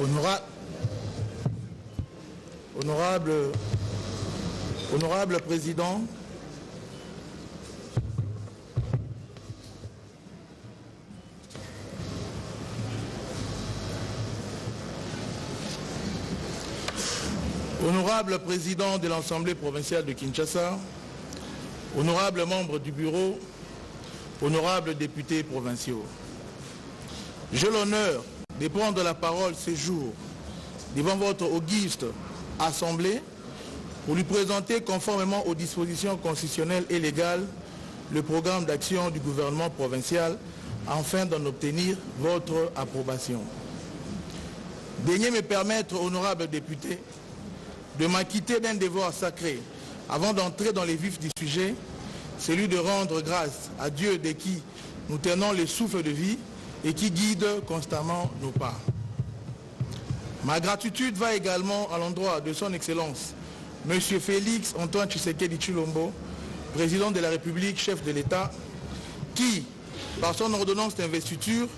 Honora- Honorable, honorable Président, Honorable Président de l'Assemblée provinciale de Kinshasa, honorables membres du Bureau, honorables députés provinciaux, j'ai l'honneur de prendre la parole ce jour devant votre auguste Assemblée pour lui présenter conformément aux dispositions constitutionnelles et légales le programme d'action du gouvernement provincial afin d'en obtenir votre approbation. Daignez me permettre, honorables députés, de m'acquitter d'un devoir sacré avant d'entrer dans les vifs du sujet, celui de rendre grâce à Dieu de qui nous tenons le souffle de vie et qui guide constamment nos pas. Ma gratitude va également à l'endroit de son Excellence, M. Félix Antoine Tshisekedi Chilombo, président de la République, chef de l'État, qui, par son ordonnance d'investiture,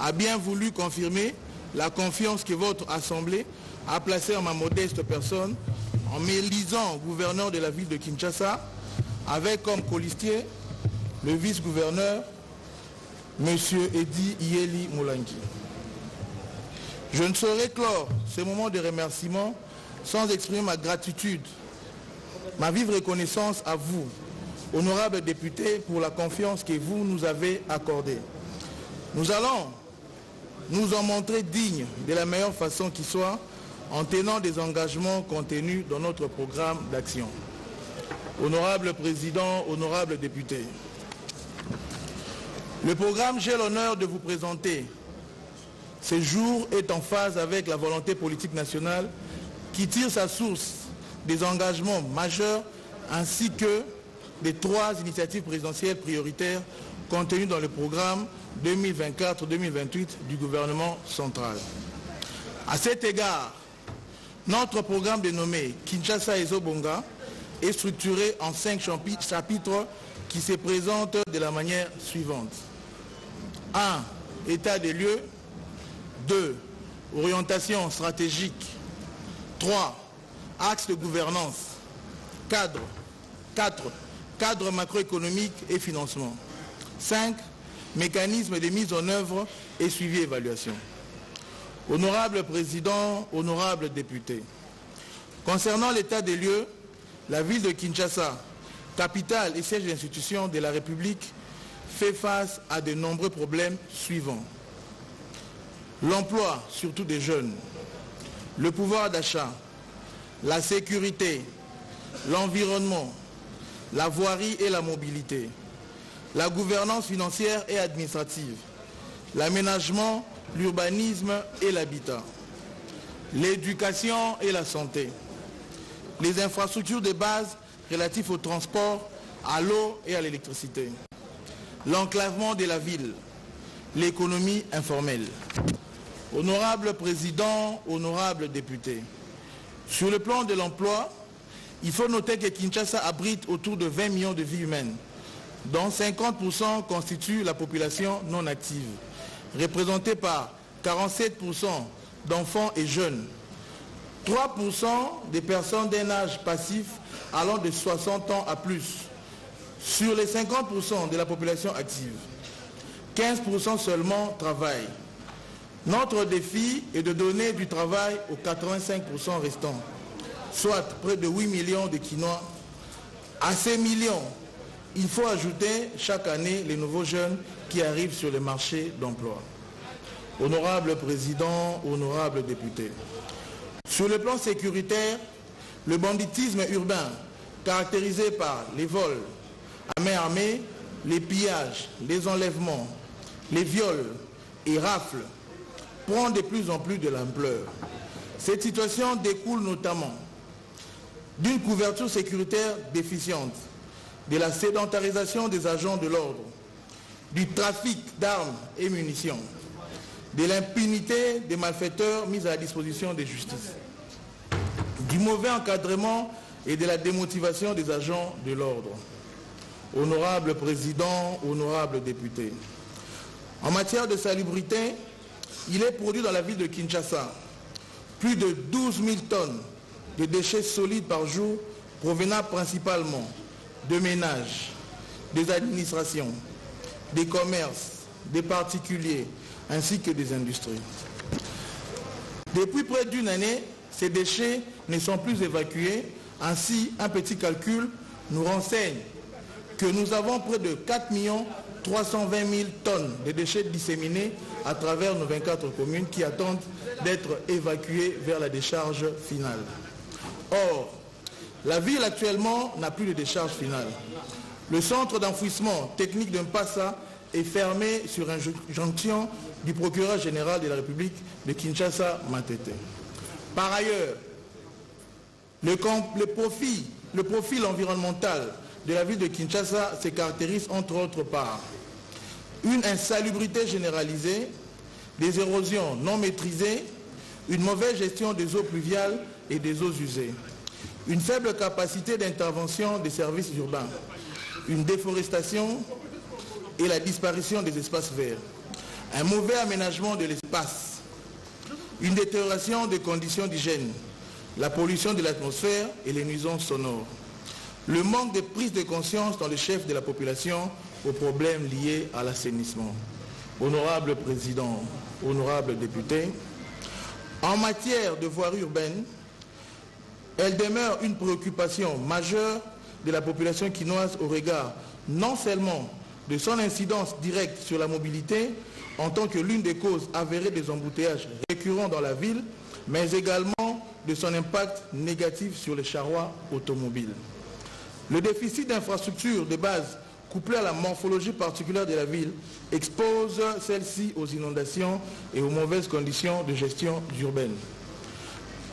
a bien voulu confirmer la confiance que votre Assemblée a placée en ma modeste personne en m'élisant gouverneur de la ville de Kinshasa, avec comme colistier le vice-gouverneur, M. Edi Yeli Moulangi. Je ne saurais clore ce moment de remerciement sans exprimer ma gratitude, ma vive reconnaissance à vous, honorables députés, pour la confiance que vous nous avez accordée. Nous allons nous en montrer dignes de la meilleure façon qui soit en tenant des engagements contenus dans notre programme d'action. Honorable Président, honorables députés, le programme j'ai l'honneur de vous présenter ce jour est en phase avec la volonté politique nationale qui tire sa source des engagements majeurs ainsi que des trois initiatives présidentielles prioritaires contenues dans le programme 2024-2028 du gouvernement central. À cet égard, notre programme dénommé Kinshasa et Zobonga est structuré en cinq chapitres qui se présentent de la manière suivante. 1. État des lieux. 2. Orientation stratégique. 3. Axe de gouvernance. Cadre. 4. Cadre macroéconomique et financement. 5. Mécanisme de mise en œuvre et suivi évaluation. Honorable Président, honorables députés, concernant l'état des lieux, la ville de Kinshasa, capitale et siège d'institution de la République, fait face à de nombreux problèmes suivants. L'emploi, surtout des jeunes, le pouvoir d'achat, la sécurité, l'environnement, la voirie et la mobilité, la gouvernance financière et administrative, l'aménagement, l'urbanisme et l'habitat, l'éducation et la santé, les infrastructures de base relatives au transport, à l'eau et à l'électricité, l'enclavement de la ville, l'économie informelle. Honorable Président, honorables députés, sur le plan de l'emploi, il faut noter que Kinshasa abrite autour de 20 millions de vies humaines, dont 50% constituent la population non active, représentée par 47% d'enfants et jeunes, 3% des personnes d'un âge passif allant de 60 ans à plus, sur les 50% de la population active. 15% seulement travaillent. Notre défi est de donner du travail aux 85% restants, soit près de 8 millions de Quinois. À ces millions, il faut ajouter chaque année les nouveaux jeunes qui arrivent sur le marché d'emploi. Honorable Président, honorables députés, sur le plan sécuritaire, le banditisme urbain, caractérisé par les vols à main armée, les pillages, les enlèvements, les viols et rafles, prend de plus en plus de l'ampleur. Cette situation découle notamment d'une couverture sécuritaire déficiente, de la sédentarisation des agents de l'ordre, du trafic d'armes et munitions, de l'impunité des malfaiteurs mis à la disposition des justices, du mauvais encadrement et de la démotivation des agents de l'ordre. Honorable Président, honorables députés, en matière de salubrité, il est produit dans la ville de Kinshasa plus de 12 000 tonnes de déchets solides par jour provenant principalement de ménages, des administrations, des commerces, des particuliers, ainsi que des industries. Depuis près d'une année, ces déchets ne sont plus évacués. Ainsi, un petit calcul nous renseigne que nous avons près de 4 320 000 tonnes de déchets disséminés à travers nos 24 communes qui attendent d'être évacuées vers la décharge finale. Or, la ville actuellement n'a plus de décharge finale. Le centre d'enfouissement technique de Mpassa est fermé sur injonction du procureur général de la République de Kinshasa, Matete. Par ailleurs, le, profil, le profil environnemental de la ville de Kinshasa se caractérise entre autres par une insalubrité généralisée, des érosions non maîtrisées, une mauvaise gestion des eaux pluviales et des eaux usées, une faible capacité d'intervention des services urbains, une déforestation et la disparition des espaces verts, un mauvais aménagement de l'espace, une détérioration des conditions d'hygiène, la pollution de l'atmosphère et les nuisances sonores, le manque de prise de conscience dans les chefs de la population aux problèmes liés à l'assainissement. Honorable Président, honorable député, en matière de voirie urbaine, elle demeure une préoccupation majeure de la population quinoise au regard non seulement de son incidence directe sur la mobilité en tant que l'une des causes avérées des embouteillages récurrents dans la ville, mais également de son impact négatif sur les charrois automobiles. Le déficit d'infrastructures de base couplé à la morphologie particulière de la ville expose celle-ci aux inondations et aux mauvaises conditions de gestion urbaine.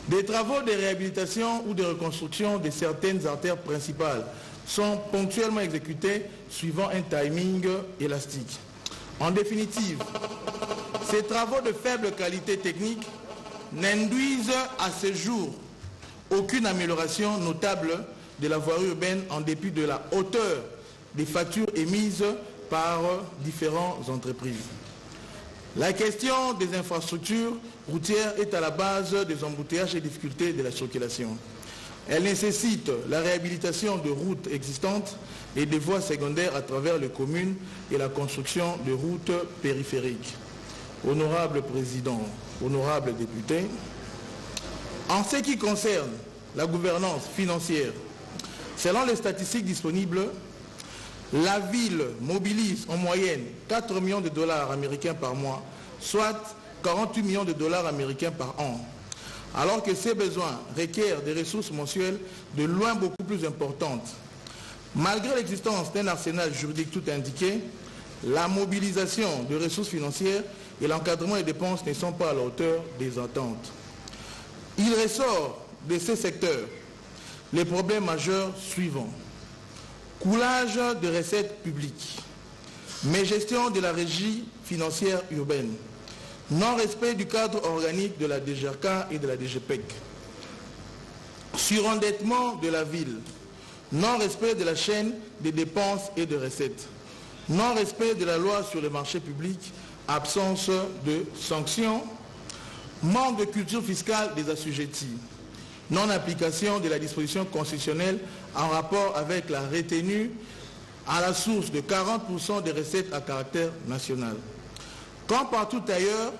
Des travaux de réhabilitation ou de reconstruction de certaines artères principales sont ponctuellement exécutés suivant un timing élastique. En définitive, ces travaux de faible qualité technique n'induisent à ce jour aucune amélioration notable de la voirie urbaine en dépit de la hauteur des factures émises par différentes entreprises. La question des infrastructures routières est à la base des embouteillages et difficultés de la circulation. Elle nécessite la réhabilitation de routes existantes et des voies secondaires à travers les communes et la construction de routes périphériques. Honorable Président, honorable député, en ce qui concerne la gouvernance financière, selon les statistiques disponibles, la ville mobilise en moyenne 4 millions de dollars américains par mois, soit 48 millions de dollars américains par an, alors que ces besoins requièrent des ressources mensuelles de loin beaucoup plus importantes. Malgré l'existence d'un arsenal juridique tout indiqué, la mobilisation de ressources financières et l'encadrement des dépenses ne sont pas à la hauteur des attentes. Il ressort de ces secteurs les problèmes majeurs suivants. Coulage de recettes publiques, mais gestion de la régie financière urbaine, non-respect du cadre organique de la DGRK et de la DGPEC, surendettement de la ville, non-respect de la chaîne des dépenses et de recettes, non-respect de la loi sur les marchés publics, absence de sanctions, manque de culture fiscale des assujettis, non-application de la disposition constitutionnelle en rapport avec la retenue à la source de 40% des recettes à caractère national. Quand partout ailleurs,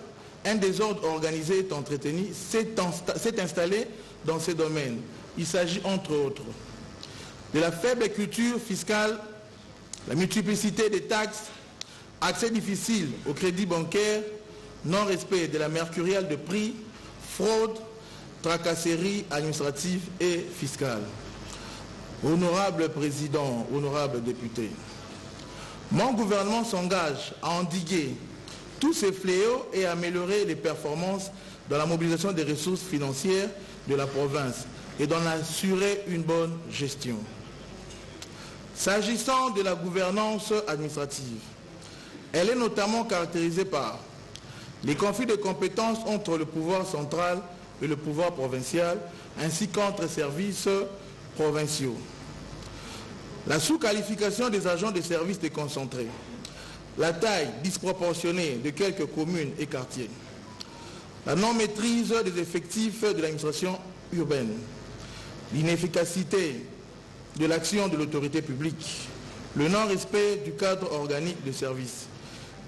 un désordre organisé est entretenu, s'est installé dans ces domaines. Il s'agit entre autres de la faible culture fiscale, la multiplicité des taxes, accès difficile au crédit bancaire, non-respect de la mercuriale de prix, fraude, tracasserie administrative et fiscale. Honorable Président, honorable député, mon gouvernement s'engage à endiguer tous ces fléaux et à améliorer les performances dans la mobilisation des ressources financières de la province et d'en assurer une bonne gestion. S'agissant de la gouvernance administrative, elle est notamment caractérisée par les conflits de compétences entre le pouvoir central et le pouvoir provincial, ainsi qu'entre services provinciaux. La sous-qualification des agents de services déconcentrés. La taille disproportionnée de quelques communes et quartiers. la non-maîtrise des effectifs de l'administration urbaine, l'inefficacité de l'action de l'autorité publique, le non-respect du cadre organique de service,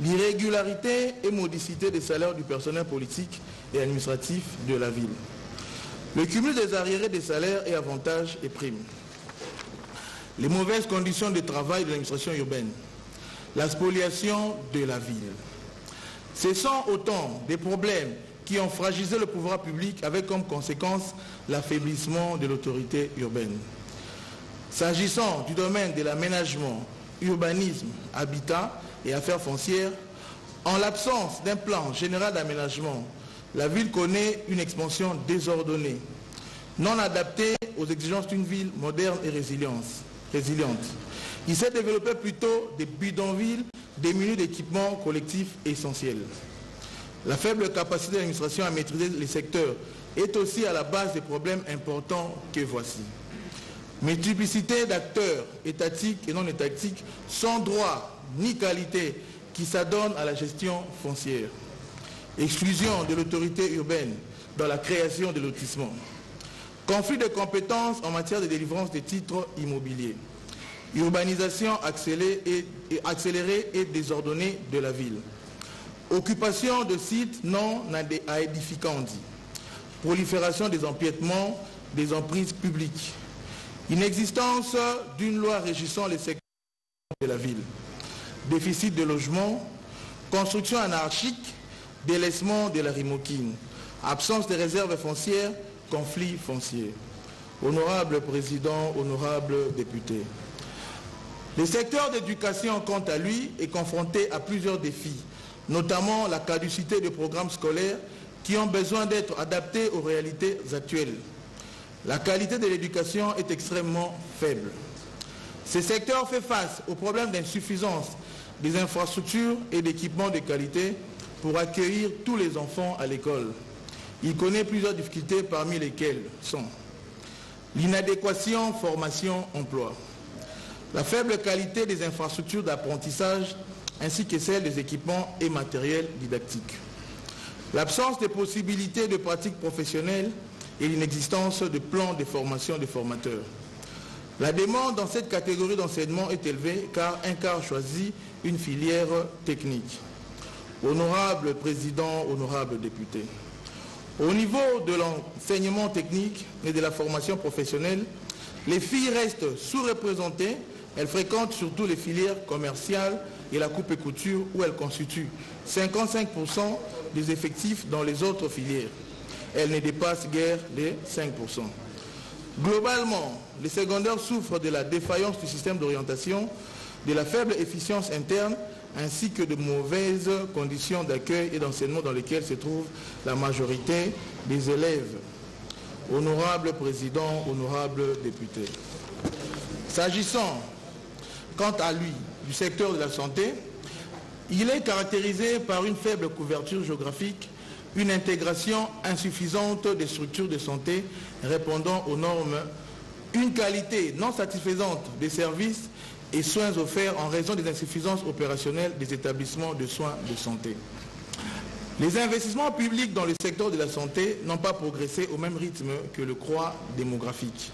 l'irrégularité et modicité des salaires du personnel politique et administratif de la ville, le cumul des arriérés des salaires et avantages et primes, les mauvaises conditions de travail de l'administration urbaine, la spoliation de la ville. Ce sont autant des problèmes qui ont fragilisé le pouvoir public avec comme conséquence l'affaiblissement de l'autorité urbaine. S'agissant du domaine de l'aménagement, urbanisme, habitat et affaires foncières, en l'absence d'un plan général d'aménagement, la ville connaît une expansion désordonnée, non adaptée aux exigences d'une ville moderne et résiliente. Il s'est développé plutôt des bidonvilles démunis d'équipements collectifs essentiels. La faible capacité de l'administration à maîtriser les secteurs est aussi à la base des problèmes importants que voici. Multiplicité d'acteurs étatiques et non étatiques sans droit ni qualité qui s'adonnent à la gestion foncière. Exclusion de l'autorité urbaine dans la création de lotissements. Conflit de compétences en matière de délivrance des titres immobiliers. Urbanisation accélérée et, désordonnée de la ville. Occupation de sites non à édificants. Prolifération des empiètements des emprises publiques. Inexistence d'une loi régissant les secteurs de la ville. Déficit de logement. Construction anarchique. Délaissement de la rimoquine. Absence de réserves foncières. Conflit foncier. Honorable Président, honorable député. Le secteur d'éducation, quant à lui, est confronté à plusieurs défis, notamment la caducité des programmes scolaires qui ont besoin d'être adaptés aux réalités actuelles. La qualité de l'éducation est extrêmement faible. Ce secteur fait face au problème d'insuffisance des infrastructures et d'équipements de qualité pour accueillir tous les enfants à l'école. Il connaît plusieurs difficultés parmi lesquelles sont l'inadéquation formation-emploi, la faible qualité des infrastructures d'apprentissage ainsi que celle des équipements et matériels didactiques. L'absence de possibilités de pratiques professionnelles et l'inexistence de plans de formation des formateurs. La demande dans cette catégorie d'enseignement est élevée car un quart choisit une filière technique. Honorable Président, honorable député, au niveau de l'enseignement technique et de la formation professionnelle, les filles restent sous-représentées elle fréquente surtout les filières commerciales et la coupe et couture où elle constitue 55% des effectifs dans les autres filières. Elle ne dépasse guère les 5%. Globalement, les secondaires souffrent de la défaillance du système d'orientation, de la faible efficience interne ainsi que de mauvaises conditions d'accueil et d'enseignement dans lesquelles se trouve la majorité des élèves. Honorable Président, honorable député. S'agissant quant à lui, du secteur de la santé, il est caractérisé par une faible couverture géographique, une intégration insuffisante des structures de santé répondant aux normes, une qualité non satisfaisante des services et soins offerts en raison des insuffisances opérationnelles des établissements de soins de santé. Les investissements publics dans le secteur de la santé n'ont pas progressé au même rythme que le croix démographique.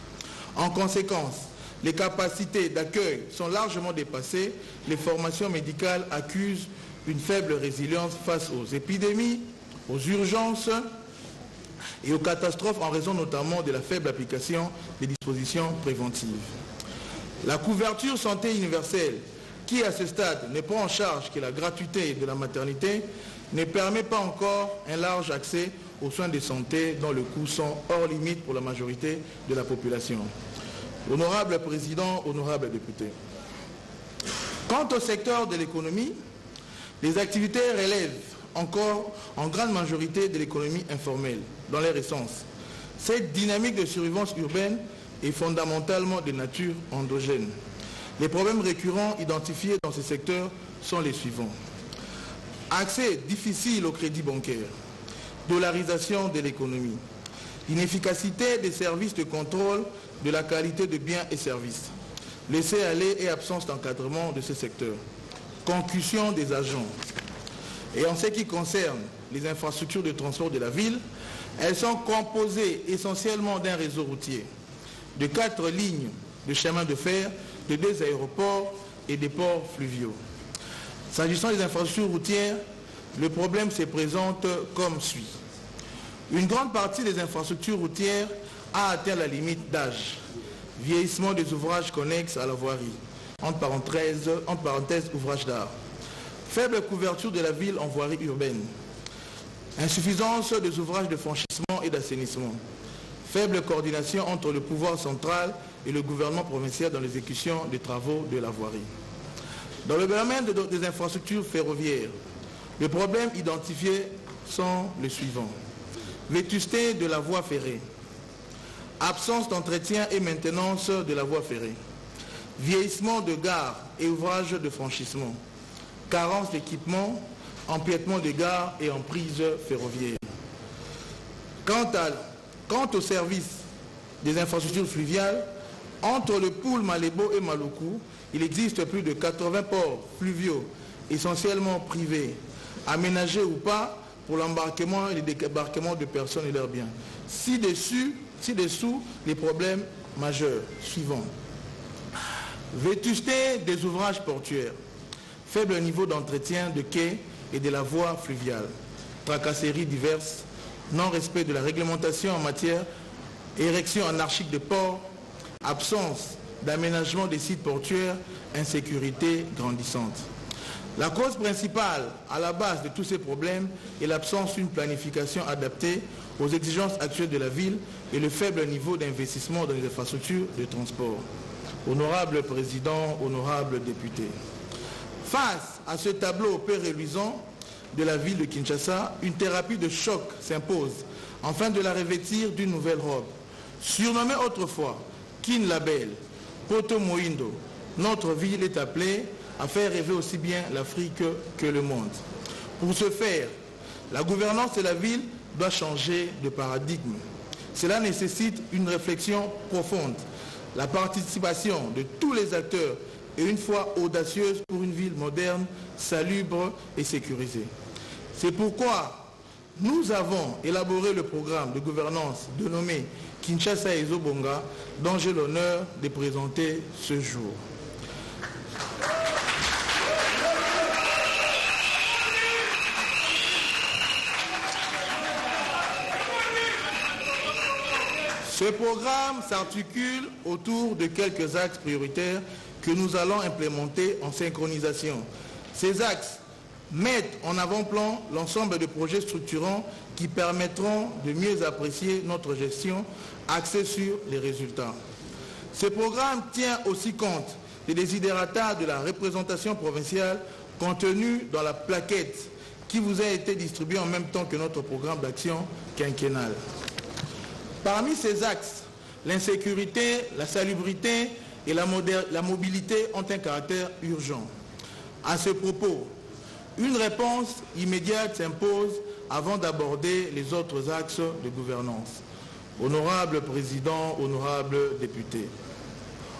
En conséquence, les capacités d'accueil sont largement dépassées, les formations médicales accusent une faible résilience face aux épidémies, aux urgences et aux catastrophes en raison notamment de la faible application des dispositions préventives. La couverture santé universelle, qui à ce stade ne prend en charge que la gratuité de la maternité, ne permet pas encore un large accès aux soins de santé dont les coûts sont hors limite pour la majorité de la population. Honorable Président, honorable député. Quant au secteur de l'économie, les activités relèvent encore en grande majorité de l'économie informelle, dans leur essence. Cette dynamique de survivance urbaine est fondamentalement de nature endogène. Les problèmes récurrents identifiés dans ce secteur sont les suivants. Accès difficile au crédit bancaire, dollarisation de l'économie, inefficacité des services de contrôle de la qualité de biens et services, laisser aller et absence d'encadrement de ce secteur, concussion des agents, Et en ce qui concerne les infrastructures de transport de la ville, elles sont composées essentiellement d'un réseau routier, de quatre lignes de chemin de fer, de deux aéroports et des ports fluviaux. S'agissant des infrastructures routières, le problème se présente comme suit. Une grande partie des infrastructures routières a atteint la limite d'âge. Vieillissement des ouvrages connexes à la voirie, entre parenthèses, entre ouvrages d'art. Faible couverture de la ville en voirie urbaine. Insuffisance des ouvrages de franchissement et d'assainissement. Faible coordination entre le pouvoir central et le gouvernement provincial dans l'exécution des travaux de la voirie. Dans le domaine des infrastructures ferroviaires, les problèmes identifiés sont les suivants. Vétusté de la voie ferrée. Absence d'entretien et maintenance de la voie ferrée. Vieillissement de gares et ouvrages de franchissement. Carence d'équipement, empiètement des gares et emprise ferroviaire. Quant, quant au service des infrastructures fluviales, entre le pool Malébo et Maloukou, il existe plus de 80 ports fluviaux, essentiellement privés, aménagés ou pas pour l'embarquement et le débarquement de personnes et leurs biens. Ci-dessus, ci-dessous, les problèmes majeurs suivants. Vétusté des ouvrages portuaires, faible niveau d'entretien de quais et de la voie fluviale, tracasseries diverses, non-respect de la réglementation en matière érection anarchique de ports, absence d'aménagement des sites portuaires, insécurité grandissante. La cause principale à la base de tous ces problèmes est l'absence d'une planification adaptée aux exigences actuelles de la ville et le faible niveau d'investissement dans les infrastructures de transport. Honorable Président, honorable député. Face à ce tableau peu de la ville de Kinshasa, une thérapie de choc s'impose afin de la revêtir d'une nouvelle robe. Surnommée autrefois Kin Label, Poto notre ville est appelée à faire rêver aussi bien l'Afrique que le monde. Pour ce faire, la gouvernance de la ville doit changer de paradigme. Cela nécessite une réflexion profonde, la participation de tous les acteurs et une fois audacieuse pour une ville moderne, salubre et sécurisée. C'est pourquoi nous avons élaboré le programme de gouvernance dénommé Kinshasa et Zobonga, dont j'ai l'honneur de présenter ce jour. Ce programme s'articule autour de quelques axes prioritaires que nous allons implémenter en synchronisation. Ces axes mettent en avant-plan l'ensemble de projets structurants qui permettront de mieux apprécier notre gestion axée sur les résultats. Ce programme tient aussi compte des désidératas de la représentation provinciale contenue dans la plaquette qui vous a été distribuée en même temps que notre programme d'action quinquennal. Parmi ces axes, l'insécurité, la salubrité et la, la, mobilité ont un caractère urgent. À ce propos, une réponse immédiate s'impose avant d'aborder les autres axes de gouvernance. Honorable Président, honorable député,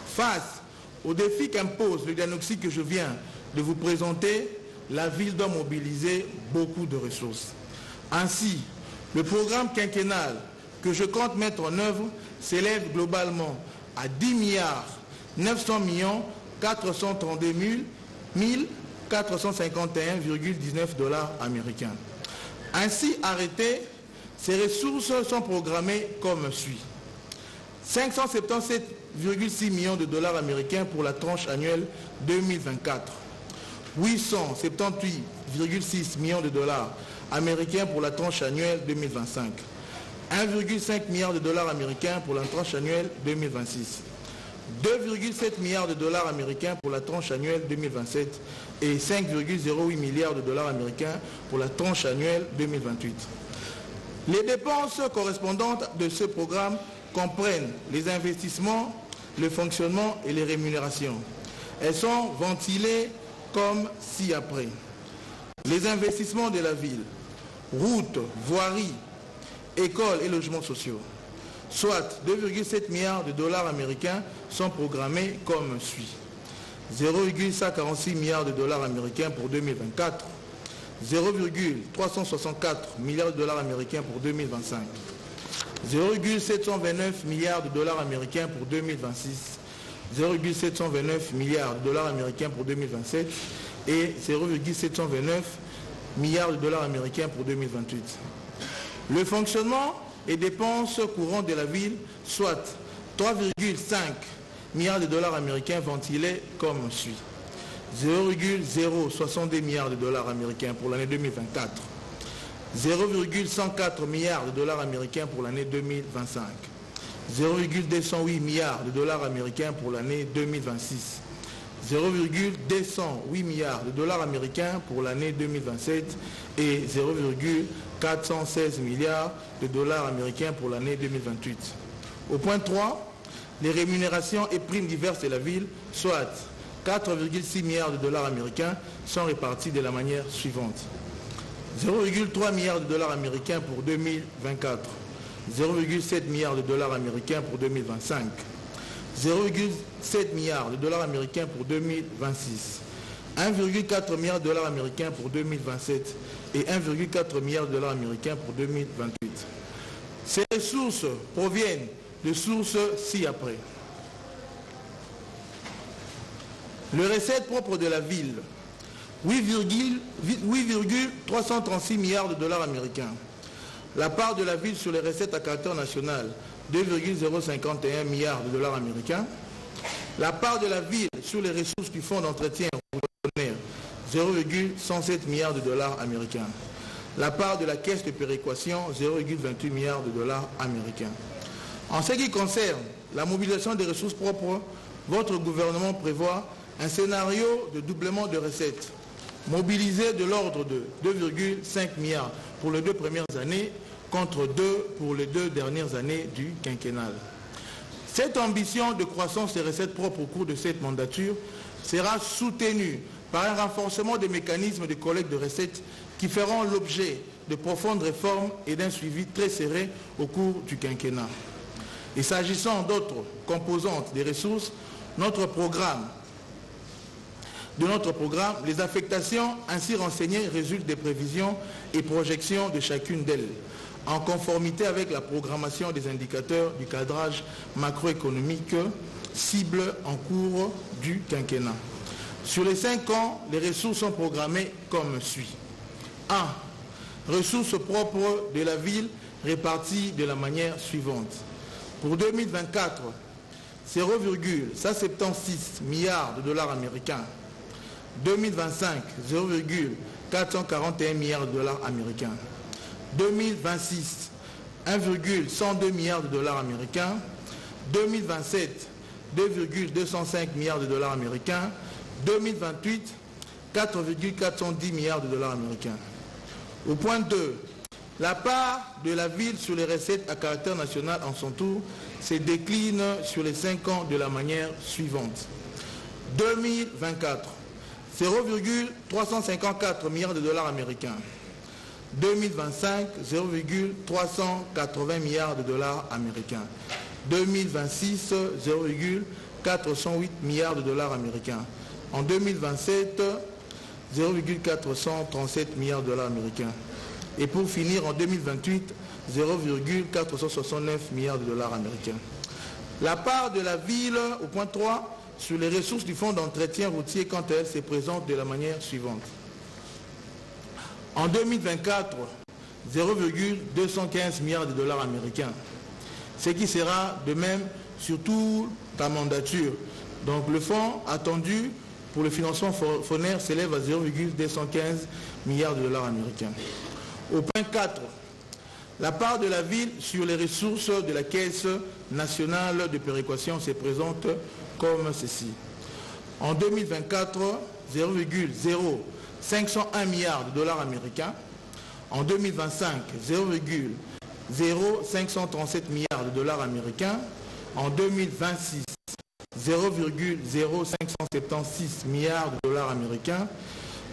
face aux défis qu'impose le diagnostic que je viens de vous présenter, la ville doit mobiliser beaucoup de ressources. Ainsi, le programme quinquennal que je compte mettre en œuvre s'élève globalement à 10 milliards 900 millions 432 451,19 dollars américains. Ainsi arrêtés, ces ressources sont programmées comme suit. 577,6 millions de dollars américains pour la tranche annuelle 2024. 878,6 millions de dollars américains pour la tranche annuelle 2025. 1,5 milliard de dollars américains pour la tranche annuelle 2026. 2,7 milliards de dollars américains pour la tranche annuelle 2027 et 5,08 milliards de dollars américains pour la tranche annuelle 2028. Les dépenses correspondantes de ce programme comprennent les investissements, le fonctionnement et les rémunérations. Elles sont ventilées comme ci-après. Les investissements de la ville, routes, voiries, écoles et logements sociaux, soit 2,7 milliards de dollars américains sont programmés comme suit. 0,146 milliards de dollars américains pour 2024, 0,364 milliards de dollars américains pour 2025, 0,729 milliards de dollars américains pour 2026, 0,729 milliards de dollars américains pour 2027 et 0,729 milliards de dollars américains pour 2028. Le fonctionnement et dépenses courantes de la ville, soit 3,5 milliards de dollars américains ventilés comme suit. 0,062 milliards de dollars américains pour l'année 2024, 0,104 milliards de dollars américains pour l'année 2025, 0,208 milliards de dollars américains pour l'année 2026, 0,208 milliards de dollars américains pour l'année 2027 et 0,416 milliards de dollars américains pour l'année 2028. Au point 3, les rémunérations et primes diverses de la ville, soit 4,6 milliards de dollars américains, sont répartis de la manière suivante. 0,3 milliards de dollars américains pour 2024, 0,7 milliards de dollars américains pour 2025, 0,7 milliards de dollars américains pour 2026, 1,4 milliard de dollars américains pour 2027 et 1,4 milliard de dollars américains pour 2028. Ces ressources proviennent de sources ci-après. Le recette propre de la ville, 8,336 milliards de dollars américains. La part de la ville sur les recettes à caractère national, 2,051 milliards de dollars américains. La part de la ville sur les ressources du fonds d'entretien 0,107 milliards de dollars américains. La part de la caisse de péréquation, 0,28 milliards de dollars américains. En ce qui concerne la mobilisation des ressources propres, votre gouvernement prévoit un scénario de doublement de recettes mobilisé de l'ordre de 2,5 milliards pour les deux premières années contre 2 pour les deux dernières années du quinquennal. Cette ambition de croissance des recettes propres au cours de cette mandature sera soutenue par un renforcement des mécanismes de collecte de recettes qui feront l'objet de profondes réformes et d'un suivi très serré au cours du quinquennat. Et s'agissant d'autres composantes des ressources, notre programme, de notre programme, les affectations ainsi renseignées résultent des prévisions et projections de chacune d'elles, en conformité avec la programmation des indicateurs du cadrage macroéconomique cible en cours du quinquennat. Sur les cinq ans, les ressources sont programmées comme suit. 1. Ressources propres de la ville réparties de la manière suivante. Pour 2024, 0,176 milliards de dollars américains. 2025, 0,441 milliards de dollars américains. 2026, 1,102 milliards de dollars américains. 2027, 2,205 milliards de dollars américains. 2028, 4,410 milliards de dollars américains. Au point 2, la part de la ville sur les recettes à caractère national en son tour se décline sur les 5 ans de la manière suivante. 2024, 0,354 milliards de dollars américains. 2025, 0,380 milliards de dollars américains. 2026, 0,408 milliards de dollars américains. En 2027, 0,437 milliards de dollars américains. Et pour finir, en 2028, 0,469 milliards de dollars américains. La part de la ville, au point 3, sur les ressources du fonds d'entretien routier, quant à elle, se présente de la manière suivante. En 2024, 0,215 milliards de dollars américains. Ce qui sera de même sur toute la mandature. Donc le fonds attendu pour le financement phonaire s'élève à 0,215 milliards de dollars américains. Au point 4, la part de la ville sur les ressources de la Caisse nationale de péréquation se présente comme ceci. En 2024, 0,0501 milliards de dollars américains. En 2025, 0,0537 milliards de dollars américains. En 2026, 0,0576 milliards de dollars américains.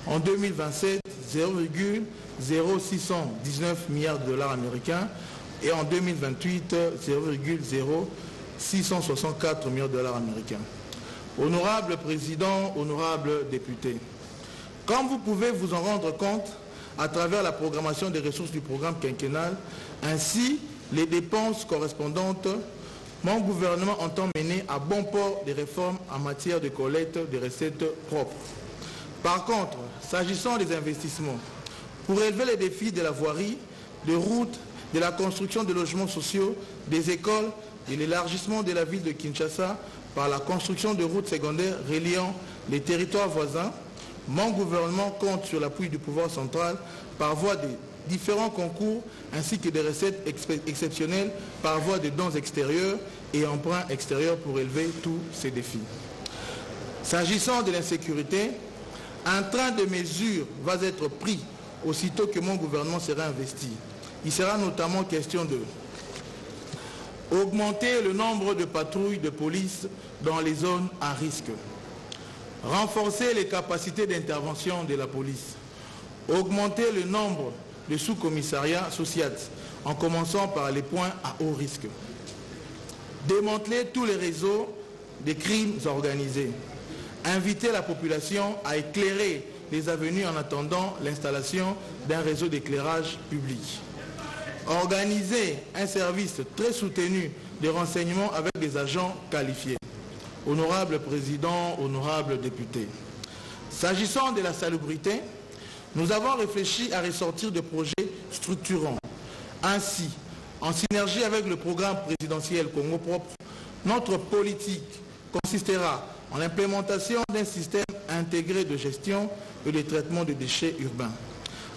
En 2027, 0,0619 milliards de dollars américains. Et en 2028, 0,0664 milliards de dollars américains. Honorable Président, honorable député, comme vous pouvez vous en rendre compte, à travers la programmation des ressources du programme quinquennal, ainsi les dépenses correspondantes, mon gouvernement entend mener à bon port des réformes en matière de collecte des recettes propres. Par contre, s'agissant des investissements, pour élever les défis de la voirie, des routes, de la construction de logements sociaux, des écoles et l'élargissement de la ville de Kinshasa par la construction de routes secondaires reliant les territoires voisins, mon gouvernement compte sur l'appui du pouvoir central par voie de différents concours ainsi que des recettes exceptionnelles par voie de dons extérieurs et emprunts extérieurs pour élever tous ces défis. S'agissant de l'insécurité, un train de mesures va être pris aussitôt que mon gouvernement sera investi. Il sera notamment question de augmenter le nombre de patrouilles de police dans les zones à risque, renforcer les capacités d'intervention de la police, augmenter le nombre de sous-commissariats sociaux, en commençant par les points à haut risque, démanteler tous les réseaux des crimes organisés, inviter la population à éclairer les avenues en attendant l'installation d'un réseau d'éclairage public. Organiser un service très soutenu de renseignement avec des agents qualifiés. Honorable Président, honorable député. S'agissant de la salubrité, nous avons réfléchi à ressortir des projets structurants. Ainsi, en synergie avec le programme présidentiel Congo Propre, notre politique consistera en l'implémentation d'un système intégré de gestion et de traitement des déchets urbains,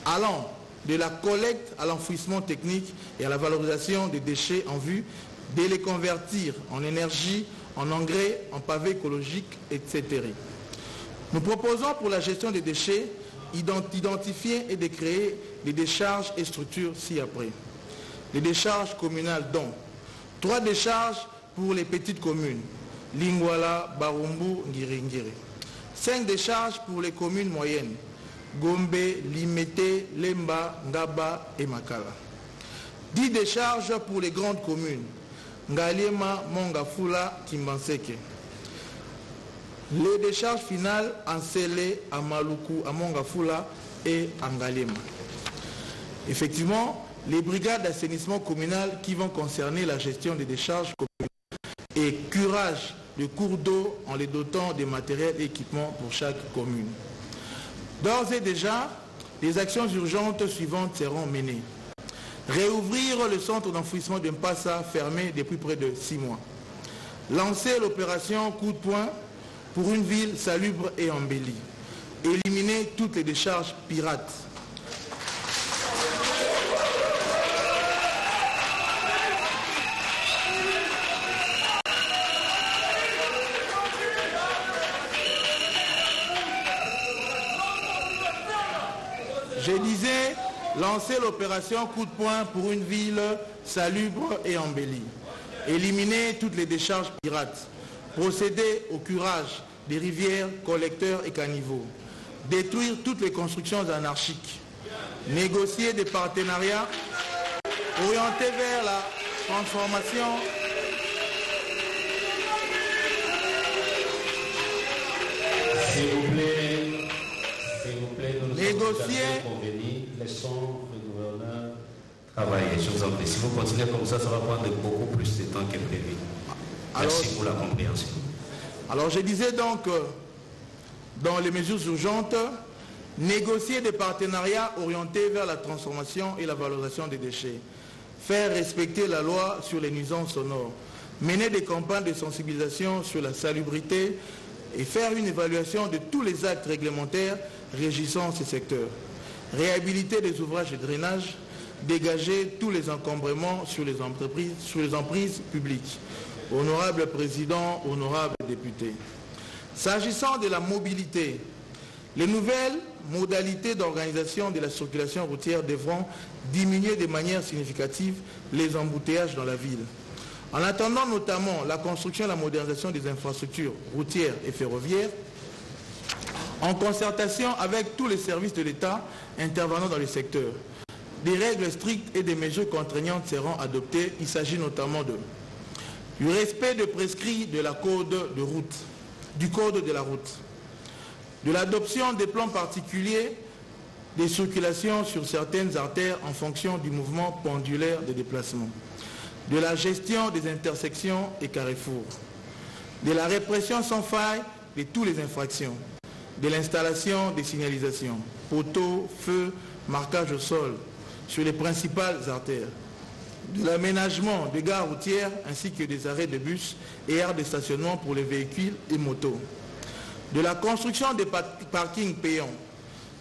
allant de la collecte à l'enfouissement technique et à la valorisation des déchets en vue de les convertir en énergie, en engrais, en pavés écologiques, etc. Nous proposons pour la gestion des déchets d'identifier et de créer des décharges et structures ci-après. Les décharges communales dont trois décharges pour les petites communes, Lingwala, Barumbu, Ngiringiri. Cinq décharges pour les communes moyennes, Gombe, Limete, Lemba, Ngaba et Makala. Dix décharges pour les grandes communes, Ngaliema, Mongafula, Kimbanseke. Les décharges finales en Sele, à Maluku, à Mongafula et à. Effectivement, les brigades d'assainissement communal qui vont concerner la gestion des décharges communales et curage de cours d'eau en les dotant de matériel et équipements pour chaque commune. D'ores et déjà, les actions urgentes suivantes seront menées. Réouvrir le centre d'enfouissement de Mpassa fermé depuis près de six mois. Lancer l'opération coup de poing pour une ville salubre et embellie. Éliminer toutes les décharges pirates. Je disais lancer l'opération coup de poing pour une ville salubre et embellie. Éliminer toutes les décharges pirates. Procéder au curage des rivières, collecteurs et caniveaux. Détruire toutes les constructions anarchiques. Négocier des partenariats orientés vers la transformation S'il vous plaît, s'il vous plaît, nous Négocier. Laissons le gouverneur travailler. Je vous en prie. Si vous continuez comme ça, ça va prendre beaucoup plus de temps que prévu. Merci Alors- pour la compréhension. Alors je disais donc, euh, dans les mesures urgentes, négocier des partenariats orientés vers la transformation et la valorisation des déchets, faire respecter la loi sur les nuisances sonores, mener des campagnes de sensibilisation sur la salubrité et faire une évaluation de tous les actes réglementaires régissant ces secteurs, réhabiliter des ouvrages de drainage, dégager tous les encombrements les sur les emprises publiques. Honorable Président, honorable député. S'agissant de la mobilité, les nouvelles modalités d'organisation de la circulation routière devront diminuer de manière significative les embouteillages dans la ville. En attendant notamment la construction et la modernisation des infrastructures routières et ferroviaires, en concertation avec tous les services de l'État intervenant dans le secteur, des règles strictes et des mesures contraignantes seront adoptées. Il s'agit notamment de du respect de prescrits de la code de route, du code de la route, de l'adoption des plans particuliers des circulations sur certaines artères en fonction du mouvement pendulaire de déplacement, de la gestion des intersections et carrefours, de la répression sans faille de toutes les infractions, de l'installation des signalisations, poteaux, feux, marquage au sol sur les principales artères, de l'aménagement des gares routières ainsi que des arrêts de bus et aires de stationnement pour les véhicules et motos, de la construction des parkings payants,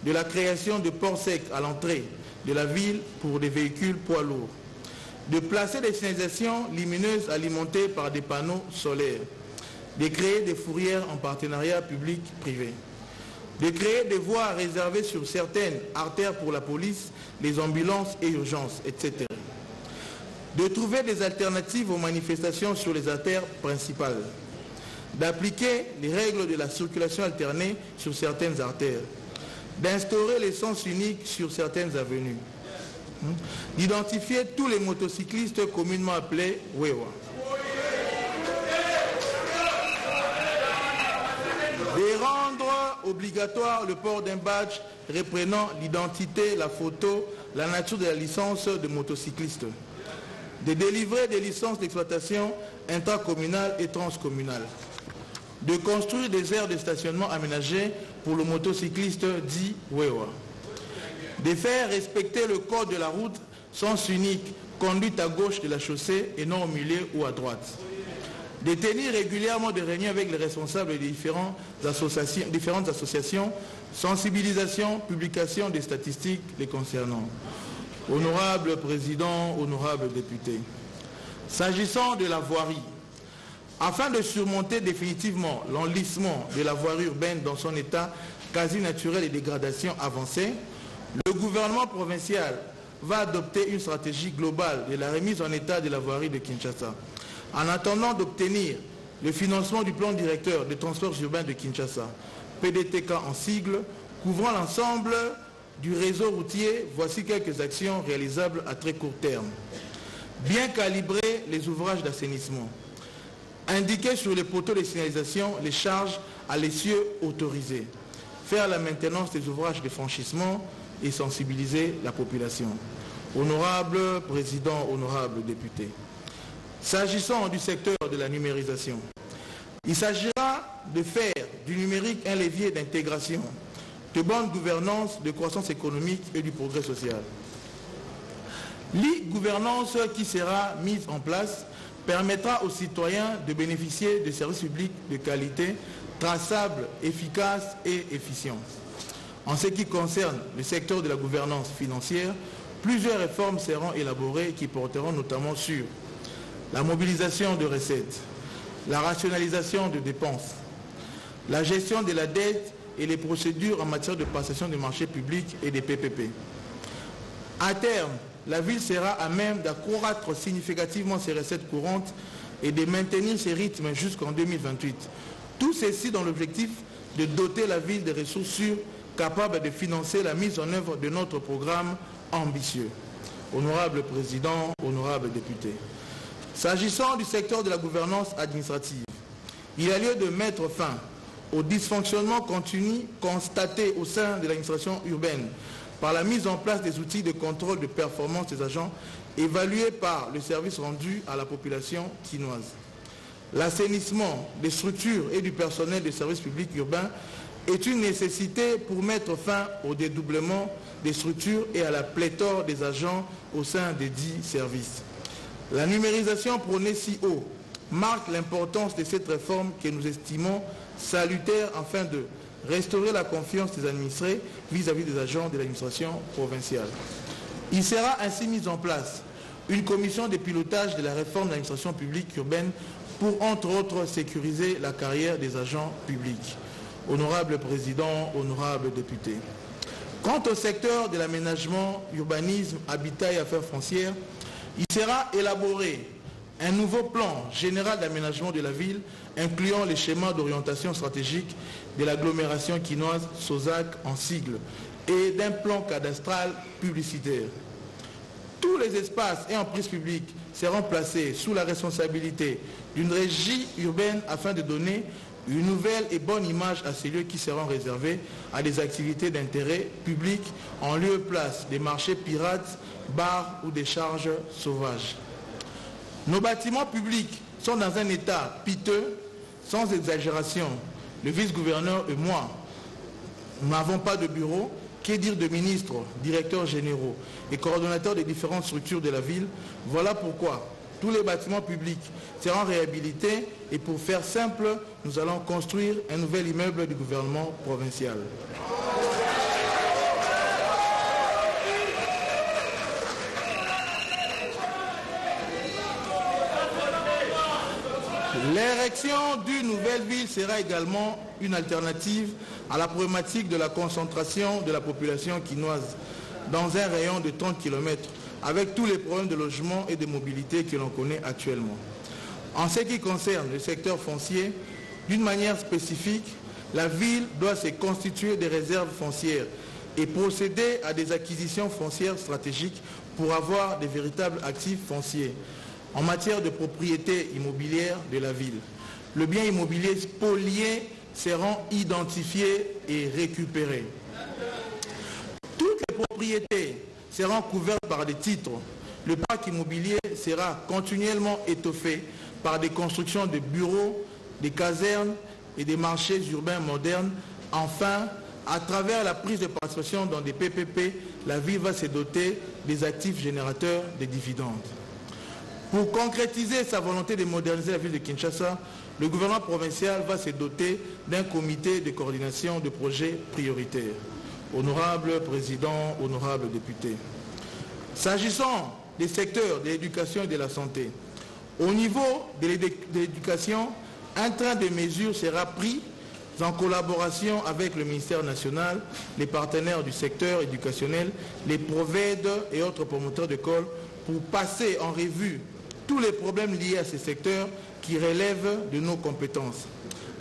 de la création de ports secs à l'entrée de la ville pour des véhicules poids lourds, de placer des signalisations lumineuses alimentées par des panneaux solaires, de créer des fourrières en partenariat public-privé, de créer des voies réservées sur certaines artères pour la police, les ambulances et urgences, etc. De trouver des alternatives aux manifestations sur les artères principales, d'appliquer les règles de la circulation alternée sur certaines artères, d'instaurer les sens uniques sur certaines avenues, d'identifier tous les motocyclistes communément appelés Wewa, de rendre obligatoire le port d'un badge reprenant l'identité, la photo, la nature de la licence de motocycliste, de délivrer des licences d'exploitation intracommunales et transcommunales, de construire des aires de stationnement aménagées pour le motocycliste dit Wewa, de faire respecter le code de la route sens unique, conduite à gauche de la chaussée et non au milieu ou à droite, de tenir régulièrement des réunions avec les responsables des différentes associations, différentes associations sensibilisation, publication des statistiques les concernant. Honorable Président, honorable député, s'agissant de la voirie, afin de surmonter définitivement l'enlissement de la voirie urbaine dans son état quasi naturel et dégradation avancée, le gouvernement provincial va adopter une stratégie globale de la remise en état de la voirie de Kinshasa. En attendant d'obtenir le financement du plan directeur des transports urbains de Kinshasa, PDTK en sigle, couvrant l'ensemble du réseau routier, voici quelques actions réalisables à très court terme. Bien calibrer les ouvrages d'assainissement. Indiquer sur les poteaux de signalisation les charges à l'essieu autorisées. Faire la maintenance des ouvrages de franchissement et sensibiliser la population. Honorable Président, honorable député. S'agissant du secteur de la numérisation, il s'agira de faire du numérique un levier d'intégration, de bonne gouvernance, de croissance économique et du progrès social. L'e-gouvernance qui sera mise en place permettra aux citoyens de bénéficier de services publics de qualité, traçables, efficaces et efficients. En ce qui concerne le secteur de la gouvernance financière, plusieurs réformes seront élaborées qui porteront notamment sur la mobilisation de recettes, la rationalisation de dépenses, la gestion de la dette et les procédures en matière de passation des marchés publics et des PPP. À terme, la ville sera à même d'accroître significativement ses recettes courantes et de maintenir ses rythmes jusqu'en 2028. Tout ceci dans l'objectif de doter la ville de ressources sûres capables de financer la mise en œuvre de notre programme ambitieux. Honorable Président, honorable député. S'agissant du secteur de la gouvernance administrative, il a lieu de mettre fin au dysfonctionnement continu constaté au sein de l'administration urbaine par la mise en place des outils de contrôle de performance des agents évalués par le service rendu à la population quinoise. L'assainissement des structures et du personnel des services publics urbains est une nécessité pour mettre fin au dédoublement des structures et à la pléthore des agents au sein des dix services. La numérisation prônée si haut marque l'importance de cette réforme que nous estimons salutaire afin de restaurer la confiance des administrés vis-à-vis des agents de l'administration provinciale. Il sera ainsi mis en place une commission de pilotage de la réforme de l'administration publique urbaine pour, entre autres, sécuriser la carrière des agents publics. Honorable Président, honorable député. Quant au secteur de l'aménagement, urbanisme, habitat et affaires foncières, il sera élaboré un nouveau plan général d'aménagement de la ville incluant les schémas d'orientation stratégique de l'agglomération quinoise SOSAC en sigle et d'un plan cadastral publicitaire. Tous les espaces et emprises publiques seront placés sous la responsabilité d'une régie urbaine afin de donner une nouvelle et bonne image à ces lieux qui seront réservés à des activités d'intérêt public en lieu et place des marchés pirates, bars ou des charges sauvages. Nos bâtiments publics sont dans un état piteux, sans exagération. Le vice-gouverneur et moi, n'avons pas de bureau. Que dire de ministres, directeurs généraux et coordonnateurs des différentes structures de la ville? Voilà pourquoi tous les bâtiments publics seront réhabilités et pour faire simple, nous allons construire un nouvel immeuble du gouvernement provincial. L'érection d'une nouvelle ville sera également une alternative à la problématique de la concentration de la population quinoise dans un rayon de 30 km avec tous les problèmes de logement et de mobilité que l'on connaît actuellement. En ce qui concerne le secteur foncier, d'une manière spécifique, la ville doit se constituer des réserves foncières et procéder à des acquisitions foncières stratégiques pour avoir des véritables actifs fonciers en matière de propriété immobilière de la ville. Le bien immobilier spolié seront identifiés et récupérés. Toutes les propriétés seront couvertes par des titres. Le parc immobilier sera continuellement étoffé par des constructions de bureaux, des casernes et des marchés urbains modernes. Enfin, à travers la prise de participation dans des PPP, la ville va se doter des actifs générateurs des dividendes. Pour concrétiser sa volonté de moderniser la ville de Kinshasa, le gouvernement provincial va se doter d'un comité de coordination de projets prioritaires. Honorable Président, honorable député. S'agissant des secteurs de l'éducation et de la santé, au niveau de l'éducation, un train de mesures sera pris en collaboration avec le ministère national, les partenaires du secteur éducationnel, les provèdes et autres promoteurs d'école pour passer en revue tous les problèmes liés à ces secteurs qui relèvent de nos compétences.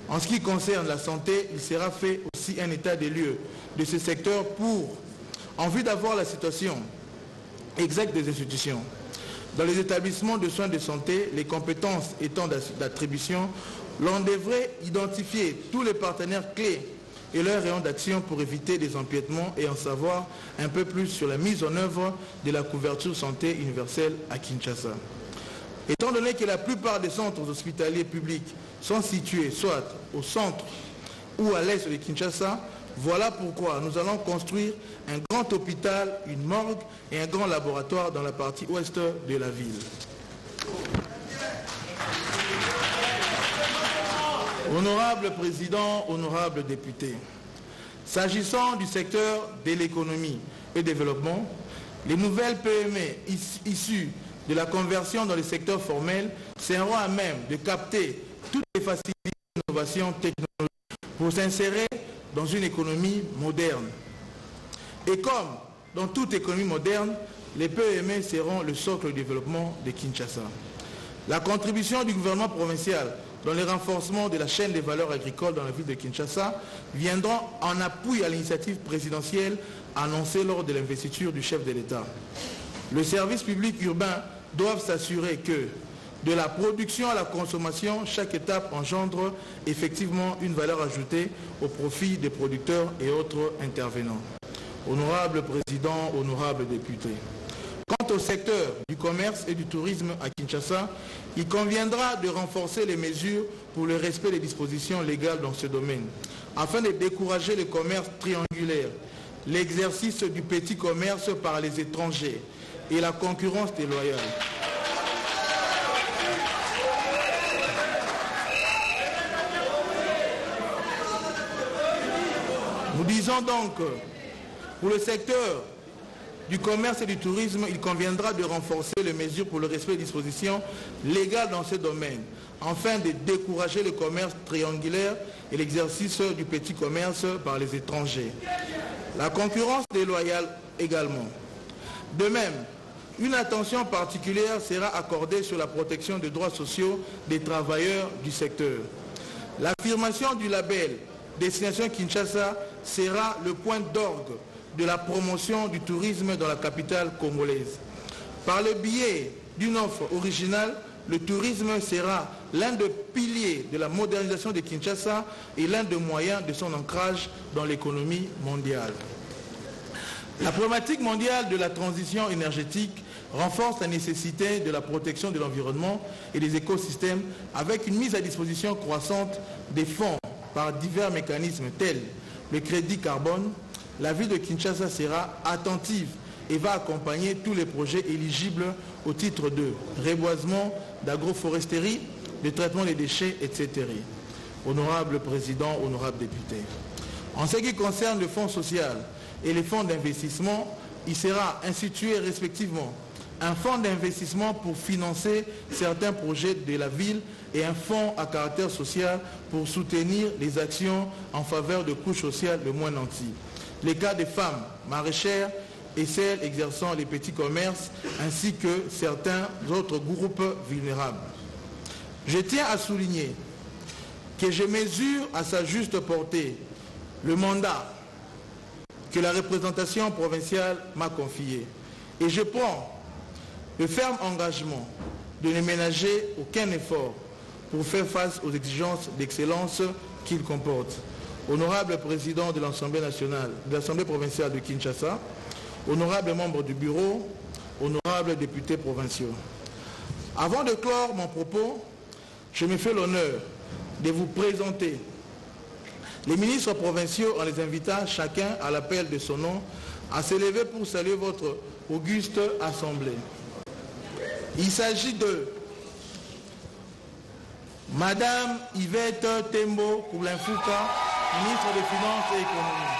En ce qui concerne la santé, il sera fait aussi un état des lieux de ce secteur pour, en vue d'avoir la situation exacte des institutions. Dans les établissements de soins de santé, les compétences étant d'attribution, l'on devrait identifier tous les partenaires clés et leurs rayons d'action pour éviter des empiètements et en savoir un peu plus sur la mise en œuvre de la couverture santé universelle à Kinshasa. Étant donné que la plupart des centres hospitaliers publics sont situés soit au centre ou à l'est de Kinshasa, voilà pourquoi nous allons construire un grand hôpital, une morgue et un grand laboratoire dans la partie ouest de la ville. Honorable Président, honorable député, s'agissant du secteur de l'économie et développement, les nouvelles PME issues de la conversion dans le secteur formel seront à même de capter toutes les facilités d'innovation technologique pour s'insérer dans une économie moderne. Et comme dans toute économie moderne, les PME seront le socle du développement de Kinshasa. La contribution du gouvernement provincial dans le renforcement de la chaîne des valeurs agricoles dans la ville de Kinshasa viendra en appui à l'initiative présidentielle annoncée lors de l'investiture du chef de l'État. Le service public urbain doit s'assurer que de la production à la consommation, chaque étape engendre effectivement une valeur ajoutée au profit des producteurs et autres intervenants. Honorable Président, honorable député. Quant au secteur du commerce et du tourisme à Kinshasa, il conviendra de renforcer les mesures pour le respect des dispositions légales dans ce domaine, afin de décourager le commerce triangulaire, l'exercice du petit commerce par les étrangers et la concurrence déloyale. Nous disons donc, pour le secteur du commerce et du tourisme, il conviendra de renforcer les mesures pour le respect des dispositions légales dans ce domaine, afin de décourager le commerce triangulaire et l'exercice du petit commerce par les étrangers. La concurrence déloyale également. De même, une attention particulière sera accordée sur la protection des droits sociaux des travailleurs du secteur. L'affirmation du label Destination Kinshasa sera le point d'orgue de la promotion du tourisme dans la capitale congolaise. Par le biais d'une offre originale le tourisme sera l'un des piliers de la modernisation de Kinshasa et l'un des moyens de son ancrage dans l'économie mondiale. La problématique mondiale de la transition énergétique renforce la nécessité de la protection de l'environnement et des écosystèmes avec une mise à disposition croissante des fonds par divers mécanismes tels le crédit carbone. La ville de Kinshasa sera attentive et va accompagner tous les projets éligibles au titre de reboisement, d'agroforesterie, de traitement des déchets, etc. Honorable Président, honorable député. En ce qui concerne le Fonds social et les fonds d'investissement, il sera institué respectivement un fonds d'investissement pour financer certains projets de la ville et un fonds à caractère social pour soutenir les actions en faveur de couches sociales le moins nantis. Les cas des femmes maraîchères et celles exerçant les petits commerces ainsi que certains autres groupes vulnérables. Je tiens à souligner que je mesure à sa juste portée le mandat que la représentation provinciale m'a confié et je prends le ferme engagement de ne ménager aucun effort pour faire face aux exigences d'excellence qu'il comporte. Honorable président de l'Assemblée nationale, de l'Assemblée provinciale de Kinshasa, honorables membres du bureau, honorables députés provinciaux. Avant de clore mon propos, je me fais l'honneur de vous présenter les ministres provinciaux en les invitant chacun à l'appel de son nom à s'élever pour saluer votre auguste assemblée. Il s'agit de Madame Yvette Tembo Koulenfouka, ministre des Finances et Économie.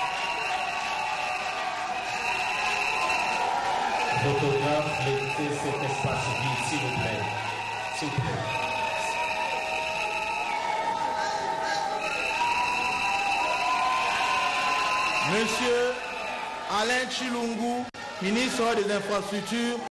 Photographe, laissez cet espace vide, s'il vous plaît. S'il vous plaît. Monsieur Alain Chilungu, ministre des Infrastructures